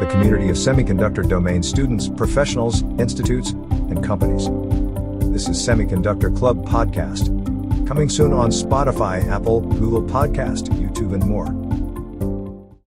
the community of semiconductor domain students, professionals, institutes, and companies. This is Semiconductor Club Podcast. Coming soon on Spotify, Apple, Google Podcast, YouTube, and more.